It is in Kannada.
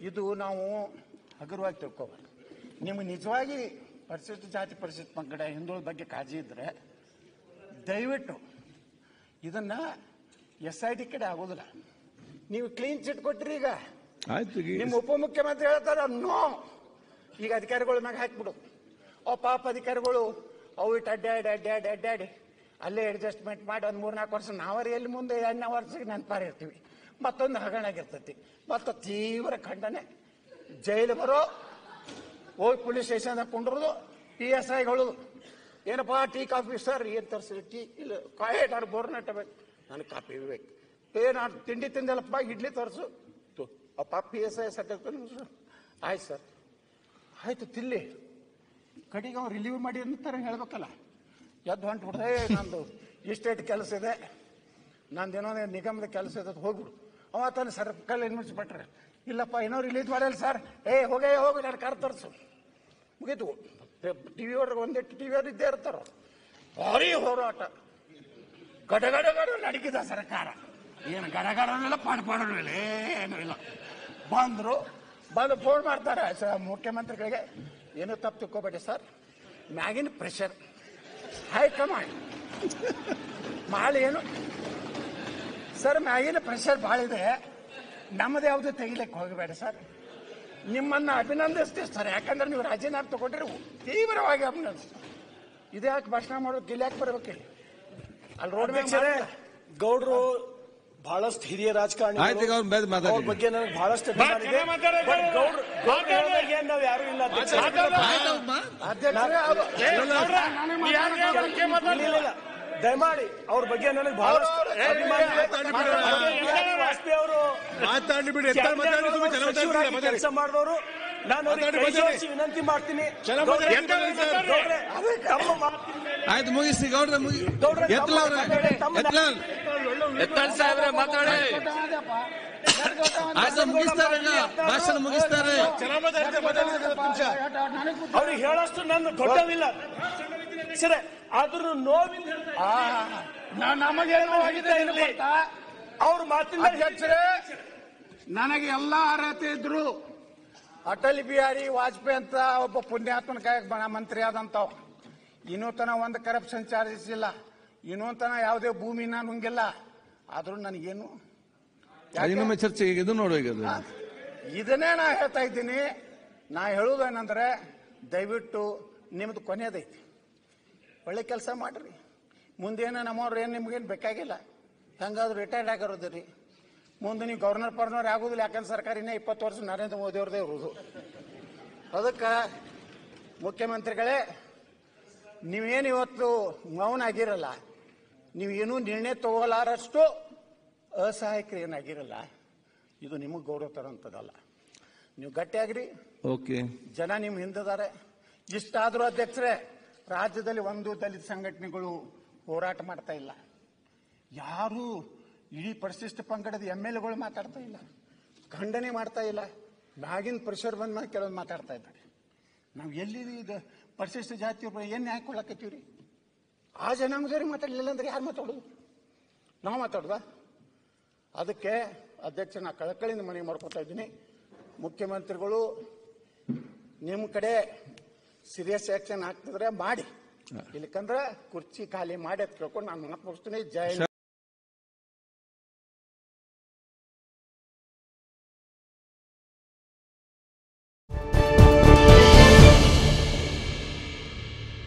ಇದು ನಾವು ಹಗುರವಾಗಿ ತಿಳ್ಕೊಬಾರ್ದು ನಿಮ್ಗೆ ನಿಜವಾಗಿ ಪರಿಶಿಷ್ಟ ಜಾತಿ ಪರಿಶಿಷ್ಟ ಪಂಗಡ ಹಿಂದುಳಿದ ಬಗ್ಗೆ ಕಾಳಜಿ ಇದ್ರೆ ದಯವಿಟ್ಟು ಇದನ್ನ ಎಸ್ ಐ ಟಿ ಕಡೆ ಆಗೋದಿಲ್ಲ. ನೀವು ಕ್ಲೀನ್ ಚಿಟ್ ಕೊಟ್ರಿ ಈಗ. ಆಯ್ತು ಈಗ. ನಿಮ್ಮ ಉಪಮುಖ್ಯಮಂತ್ರಿ ಹೇಳ್ತಾರ ನೋ ಈಗ ಅಧಿಕಾರಿಗಳ ಮ್ಯಾಗ ಹಾಕ್ಬಿಡು. ಓ ಪಾಪ ಅಧಿಕಾರಿಗಳು ಅವು ಇಟ್ಟು ಅಡ್ಡಾಡಿ ಅಡ್ಡಾಡಿ ಅಡ್ಡಾಡಿ ಅಲ್ಲೇ ಅಡ್ಜಸ್ಟ್ಮೆಂಟ್ ಮಾಡಿ ಒಂದು ಮೂರ್ನಾಲ್ಕು ವರ್ಷ ನಾವರಿ ಎಲ್ಲಿ ಮುಂದೆ ಎರಡನೇ ವರ್ಷಕ್ಕೆ ನೆನಪಾರ ಇರ್ತೀವಿ ಮತ್ತೊಂದು ಹಗರಣಾಗಿರ್ತೈತಿ. ಮತ್ತು ತೀವ್ರ ಖಂಡನೆ. ಜೈಲು ಬರೋ ಹೋಗಿ ಪೊಲೀಸ್ ಸ್ಟೇಷನ್ದಾಗ ಕುಂಡ್ರದು ಪಿ ಎಸ್ ಐಗಳು. ಏನಪ್ಪಾ ಟೀ ಕಾಫಿ ಸರ್ ಏನು ತರ್ಸಿ ಟೀ ಇಲ್ಲ ಕಾಯಟ್ ಅವ್ರು ಬೋರ್ನಟ್ ಬೇಕು ನನಗೆ ಕಾಫಿ ಬೇಕು. ಏ ನಾನು ತಿಂಡಿ ತಿಂದಲ್ಲಪ್ಪ ಇಡ್ಲಿ ತರಿಸು. ಅಪ್ಪ ಪಿ ಎಸ್ ಐ ಸರ್ ಆಯ್ತು ಸರ್. ಆಯ್ತು ತಿಲ್ಲಿ. ಕಡೆಗೆ ಅವ್ರು ರಿಲೀವ್ ಮಾಡಿ ಅಂತಾರೆ ಹೇಳ್ಬೇಕಲ್ಲ. ಎದ್ದು ಹೊಂಟು ಬಿಡ್ದೆ ನಂದು ಇಷ್ಟೇಟ್ ಕೆಲಸ ಇದೆ. ನಂದೇನೋ ನಿಗಮದ ಕೆಲಸ ಇದೆ ಹೋಗ್ಬಿಡು. ಅವ ತನ್ನ ಸರ್ಕಲ್ ಕಲ್ ಇನ್ವೆಸ್ಟ್ಮೆಂಟ್ರೆ ಇಲ್ಲಪ್ಪ, ಏನೋ ರಿಲೀಸ್ ಮಾಡಲ್ಲ ಸರ್ ಏ, ಹೋಗೇ, ಹೋಗಿ, ನಾನು ಕಾರ್ ತರಿಸು. ಮುಗೀತು. ಟಿವಿ ಅವ್ರಿಗೆ ಒಂದಿಟ್ಟು ಟಿವಿ ಅವ್ರು ಇದ್ದೇ ಇರ್ತಾರ? ಭಾರಿ ಹೋರಾಟ. ಗಡಗಡಗಡ ನಡಗಿದ ಸರ್ಕಾರ. ಏನು ಗಡಗಡನೂ ಪಾಡ್ ಪಾಡನೂ ಇಲ್ಲ ಏನೂ ಇಲ್ಲ. ಬಂದರು, ಬಂದು ಫೋನ್ ಮಾಡ್ತಾರೆ. ಸರ್ ಮುಖ್ಯಮಂತ್ರಿಗಳಿಗೆ, ಏನು ತಪ್ಪು ತಿಳ್ಕೊಬೇಡಿ ಸರ್ ಮ್ಯಾಗಿನ ಪ್ರೆಷರ್ ಹೈಕಮಾಂಡ್ ಮಾಡಿ ಏನು ಸರ್ ಮ್ಯಾಗಿನ ಪ್ರೆಷರ್ ಭಾಳ ಇದೆ. ನಮ್ಮದು ಯಾವುದು ತೆಗಿಲಿಕ್ಕೆ ಹೋಗಬೇಡ ಸರ್. ನಿಮ್ಮನ್ನು ಅಭಿನಂದಿಸ್ತೀವಿ ಸರ್. ಯಾಕಂದ್ರೆ ನೀವು ರಾಜೀನಾಮೆ ತಗೊಂಡ್ರೆ ತೀವ್ರವಾಗಿ ಅಭಿನಂದಿಸ್ತೀವಿ. ಇದೇ ಯಾಕೆ ಭಾಷಣ ಮಾಡೋದು? ಇಲ್ಲಿ ಯಾಕೆ ಬರ್ಬೇಕಿಲ್ಲ ಅಲ್ಲಿ ರೋಡ್ ಮೇಲೆ ಗೌಡ್ರು ಬಹಳಷ್ಟು ಹಿರಿಯ ರಾಜಕಾರಣಿ ಅವ್ರ ಬಗ್ಗೆ ನನಗೆ ಬಹಳಷ್ಟು ಅಭಿಮಾನ ಇದೆ. ನಾವ್ ಯಾರು ಇಲ್ಲ. ದಯಮಾಡಿ ಅವ್ರ ಬಗ್ಗೆ ನನಗೆ ಬಹಳಷ್ಟು ಅವ್ರು- ವಾಜಪೇಯಿ ಕೆಲಸ ಮಾಡಿದವರು ನಾನು ವಿನಂತಿ ಮಾಡ್ತೀನಿ. ಆಯ್ತು ಮುಗಿಸಿ ಗೌಡ್ರ ಎತ್ತಲ್ ಸಾಹೇಬ್ರೆ ಮಾತಾಡಿ. ಆಯ್ತು ಮುಗಿಸ್ತಾರೆ ಭಾಷಣ ಮುಗಿಸ್ತಾರೆ. ಅವ್ರಿಗೆ ಹೇಳಷ್ಟು ನನ್ನ ದೊಡ್ಡವಿಲ್ಲ. ಸರಿ ಆದ್ರೂ ನೋವಿಂದ ಆ, ನಾ- ನಮಗೇನು ಆಗಿದೆ ಏನು ಗೊತ್ತಾ? ಅವ್ರ ಮಾತಿನ ಅಧ್ಯಕ್ಷರೇ ನನಗೆ ಎಲ್ಲ ಅರ್ಹತೆ ಇದ್ರು ಅಟಲ್ ಬಿಹಾರಿ ವಾಜಪೇಯಿ ಅಂತ ಒಬ್ಬ ಪುಣ್ಯಾತ್ಮನ ಕಾಯಕ ಬಣ ಮಂತ್ರಿ ಆದಂತವ್. ಇನ್ನೂ ತನ ಒಂದು ಕರಪ್ಷನ್ ಚಾರ್ಜಸ್ ಇಲ್ಲ. ಇನ್ನೂ ತನ ಯಾವುದೇ ನಾನು ಹಂಗಿಲ್ಲ ಆದ್ರೂ ನನಗೇನು? ಇನ್ನೊಮ್ಮೆ ಚರ್ಚೆ ಈಗ ಇದು ನೋಡು ಈಗ ಇದನ್ನೇ ನಾ ಹೇಳ್ತಾ ಇದ್ದೀನಿ. ನಾ ಹೇಳುವುದೇನಂದ್ರೆ ದಯವಿಟ್ಟು ನಿಮ್ದು ಕೊನೆಯದೈತಿ. ಒಳ್ಳೆ ಕೆಲಸ ಮಾಡ್ರಿ. ಮುಂದೇನು ನಮ್ಮವ್ರು ಏನು ನಿಮ್ಗೇನು ಬೇಕಾಗಿಲ್ಲ. ಹಂಗಾದ್ರು ರಿಟೈರ್ಡ್ ಆಗಿರೋದ್ರಿ. ಮುಂದೆ ನೀವು ಗವರ್ನರ್ ಪರ್ನರ್ ಆಗೋದಿಲ್ಲ ಯಾಕಂದ್ರೆ ಸರ್ಕಾರ ಇನ್ನೇ ಇಪ್ಪತ್ತು ವರ್ಷ ನರೇಂದ್ರ ಮೋದಿ ಅವ್ರದೇ ಇರೋದು. ಅದಕ್ಕೆ ಮುಖ್ಯಮಂತ್ರಿಗಳೇ ನೀವೇನು ಇವತ್ತು ಮೌನ ಆಗಿರಲ್ಲ ನೀವು ಏನೂ ನಿರ್ಣಯ ತಗೋಲಾರಷ್ಟು ಅಸಹಾಯಕರು ಏನಾಗಿರಲ್ಲ ಇದು ನಿಮಗೆ ಗೌರವ ತರೋಂಥದ್ದಲ್ಲ ನೀವು ಗಟ್ಟಿಯಾಗ್ರಿ. ಓಕೆ ಜನ ನಿಮ್ಮ ಹಿಂದಿದ್ದಾರೆ ಇಷ್ಟಾದರೂ ಅಧ್ಯಕ್ಷರೇ ರಾಜ್ಯದಲ್ಲಿ ಒಂದು ದಲಿತ ಸಂಘಟನೆಗಳು ಹೋರಾಟ ಮಾಡ್ತಾ ಇಲ್ಲ. ಯಾರು ಇಡೀ ಪರಿಶಿಷ್ಟ ಪಂಗಡದ ಎಂ ಎಲ್ ಎಗಳು ಮಾತಾಡ್ತಾ ಇಲ್ಲ. ಖಂಡನೆ ಮಾಡ್ತಾ ಇಲ್ಲ. ಮ್ಯಾಗಿನ ಪ್ರೆಷರ್ ಬಂದ ಮೇಲೆ ಕೆಲವೊಂದು ಮಾತಾಡ್ತಾ ಇದ್ದಾರೆ. ನಾವು ಎಲ್ಲಿ ಇದು ಪರಿಶಿಷ್ಟ ಜಾತಿ ಏನು ನ್ಯಾಯ ರೀ ಆ ಜನಾಂಗದವ್ರಿಗೆ ಮಾತಾಡಲಿಲ್ಲ ಅಂದ್ರೆ ಯಾರು ಮಾತಾಡೋದು? ನಾವು ಮಾತಾಡ್ದ? ಅದಕ್ಕೆ ಅಧ್ಯಕ್ಷ ನಾ ಕಳಕಳಿಯಿಂದ ಮನವಿ ಮಾಡ್ಕೊತಾ ಇದ್ದೀನಿ. ಮುಖ್ಯಮಂತ್ರಿಗಳು ನಿಮ್ಮ ಕಡೆ ಸೀರಿಯಸ್ ಆಕ್ಷನ್ ಆಗ್ತಿದ್ರೆ ಮಾಡಿ ಇಲ್ಲಕಂದ್ರೆ ಕುರ್ಚಿ ಖಾಲಿ ಮಾಡಿ ಅಂತ ಕೇಳ್ಕೊಂಡು ನಾನು ಮಾತು ಮುಗಿಸ್ತೀನಿ ಜೈ.